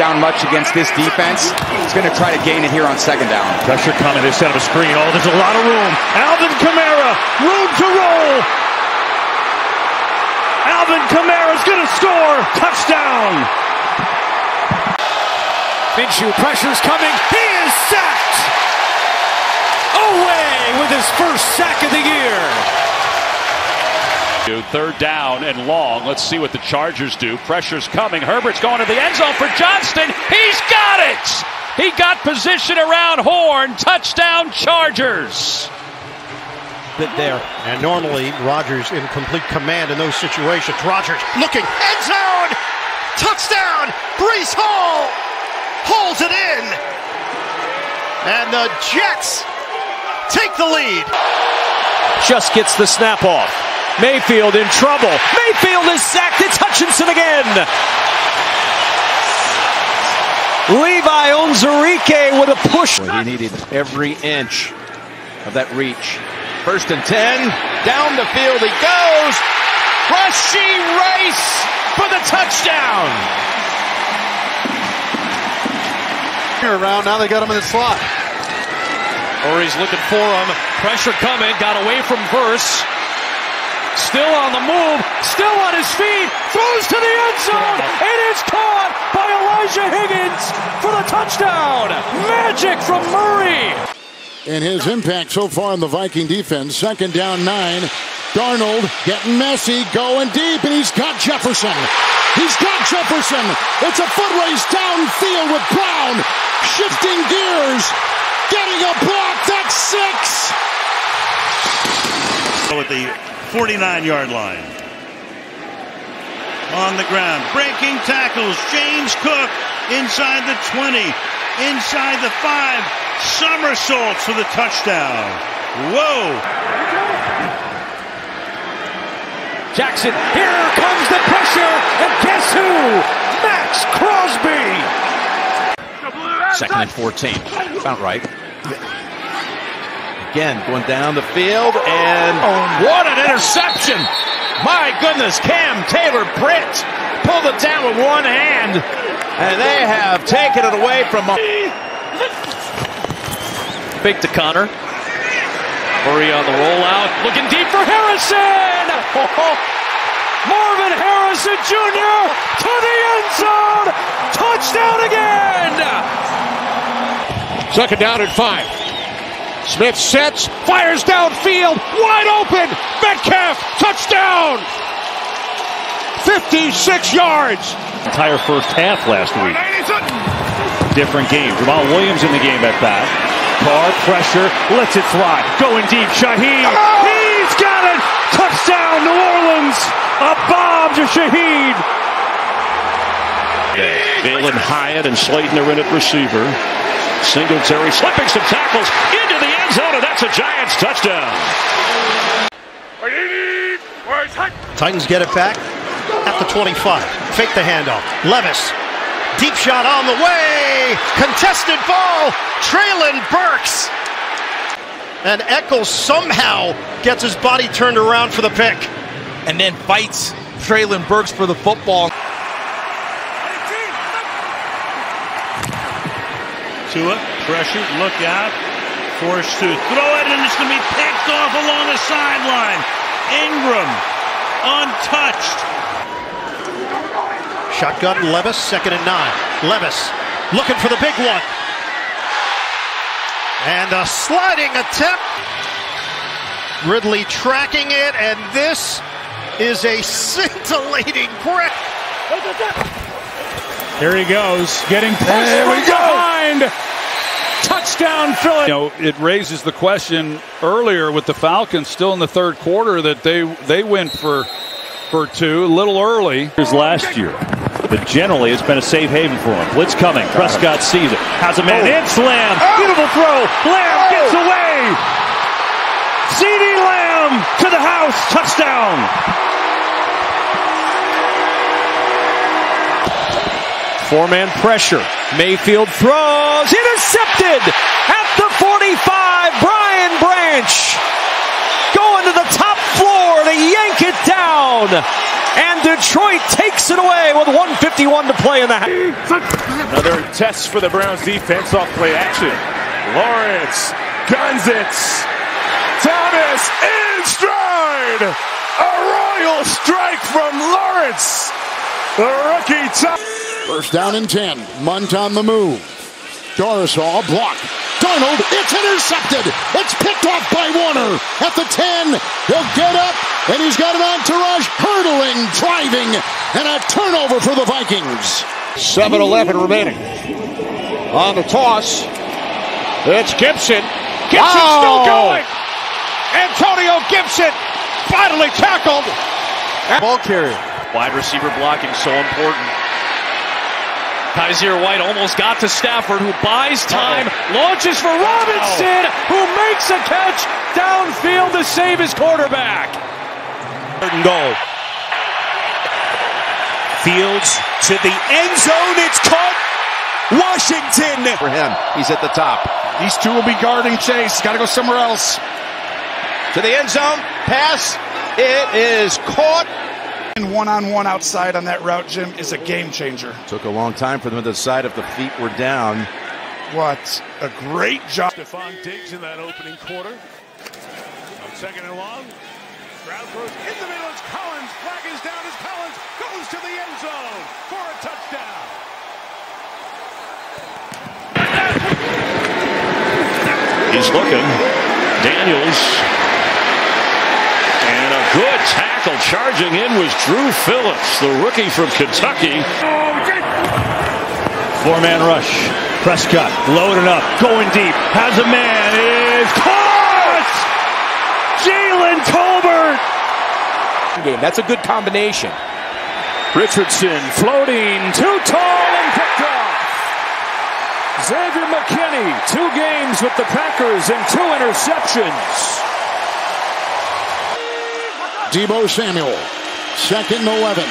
down much against this defense. He's going to try to gain it here on second down. Pressure coming. They set up a screen. Oh, there's a lot of room. Alvin Kamara, room to roll. Alvin Kamara's going to score. Touchdown. Minshew, pressure's coming. He is sacked. Away with his first sack of the year. Third down and long. Let's see what the Chargers do. Pressure's coming. Herbert's going to the end zone for Johnston. He's got it. He got position around Horn. Touchdown Chargers. Bit there. And normally Rodgers in complete command in those situations. Rodgers looking end zone. Touchdown. Breece Hall holds it in. And the Jets take the lead. Just gets the snap off. Mayfield in trouble. Mayfield is sacked. It's Hutchinson again. Levi Onwuzurike with a push. He needed every inch of that reach. First and 10. Down the field he goes. Rashee Rice for the touchdown. Around now they got him in the slot. Or he's looking for him. Pressure coming. Got away from Verse. Still on the move, still on his feet, throws to the end zone. It is caught by Elijah Higgins for the touchdown. Magic from Murray. And his impact so far on the Viking defense, second down nine. Darnold getting messy, going deep, and he's got Jefferson. He's got Jefferson. It's a foot race downfield with Brown. Shifting gears, getting a block. That's six. With the 49 yard line. On the ground, breaking tackles. James Cook inside the 20, inside the 5, somersaults for the touchdown. Whoa! Jackson, here comes the pressure, and guess who? Maxx Crosby! Second and 14. About right. Again, going down the field, and oh, what an interception! My goodness, Cam Taylor Britt pulled it down with one hand, and they have taken it away from him. Big to Conner. Murray on the rollout, looking deep for Harrison! Marvin Harrison Jr. to the end zone! Touchdown again! Second down at five. Smith sets, fires downfield, wide open. Metcalf, touchdown! 56 yards. Entire first half last week. Different game. Jamaal Williams in the game at bat. Carr pressure, lets it fly. Going deep, Shaheed. Oh! He's got it! Touchdown, New Orleans! A bomb to Shaheed. Jalin Hyatt and Slayton are in at receiver. Singletary slipping some tackles into the end zone, and that's a Giants touchdown. Titans get it back at the 25. Fake the handoff. Levis. Deep shot on the way. Contested ball. Treylon Burks. And Echols somehow gets his body turned around for the pick. And then fights Treylon Burks for the football. Tua, pressure, look out, forced to throw it, and it's going to be picked off along the sideline. Ingram, untouched. Shotgun Levis, second and nine. Levis looking for the big one. And a sliding attempt. Ridley tracking it, and this is a scintillating grip. Here he goes, getting there we go. behind. Touchdown, Philly. You know, it raises the question earlier with the Falcons still in the third quarter that they they went for for two a little early. Last year, but generally it's been a safe haven for him. Blitz coming. Prescott sees it. Has a man oh. in. Slam. Oh. Beautiful throw. Lamb oh. gets away. CeeDee Lamb to the house. Touchdown. Four man pressure. Mayfield throws. Intercepted at the 45. Brian Branch going to the top floor to yank it down. and Detroit takes it away with 151 to play in the half. Another test for the Browns defense off play action. Lawrence guns it. Thomas in stride. A royal strike from Lawrence. The rookie top. First down and 10. Munt on the move. Darrisaw block. Darnold, it's intercepted. It's picked off by Warner at the 10. He'll get up, and he's got an entourage hurdling, driving, and a turnover for the Vikings. 7 11 remaining. On the toss, it's Gibson. Gibson Oh! still going. Antonio Gibson finally tackled. Ball carrier. Wide receiver blocking so important. Kaiser White almost got to Stafford, who buys time, launches for Robinson, who makes a catch downfield to save his quarterback. Third and goal. Fields to the end zone. It's caught. Washington. For him, he's at the top. These two will be guarding Chase. Got to go somewhere else. To the end zone, pass. It is caught. And one on one outside on that route, Jim, is a game changer. Took a long time for them to decide if the feet were down. What a great job. Stefon Diggs in that opening quarter. On second and long. Brown throws in the middle. It's Collins. Flag is down as Collins goes to the end zone for a touchdown. He's looking. Daniels. Good tackle charging in was Drew Phillips, the rookie from Kentucky. Four man rush. Prescott loaded up, going deep, has a man, is caught! Jalen Tolbert! Game. That's a good combination. Richardson floating, too tall and picked off. Xavier McKinney, two games with the Packers and two interceptions. Deebo Samuel, second and 11.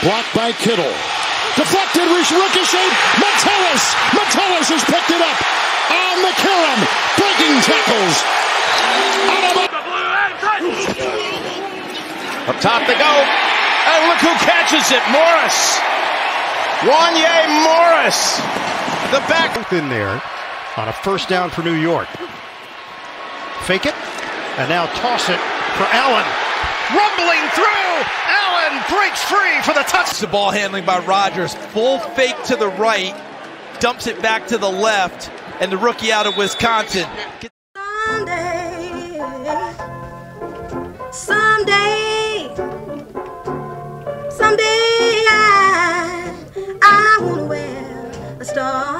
Blocked by Kittle. Deflected, ricochet. Metellus. Metellus has picked it up. On the McCarron. Breaking tackles. Out of Up top they go. And look who catches it. Morris. Wanya Morris. The back. in there on a first down for New York. Fake it, and now toss it for Allen. Rumbling through, Allen breaks free for the touch. The ball handling by Rodgers. Full fake to the right, dumps it back to the left, and the rookie out of Wisconsin. Someday, someday, someday I, I wanna wear a starry crown.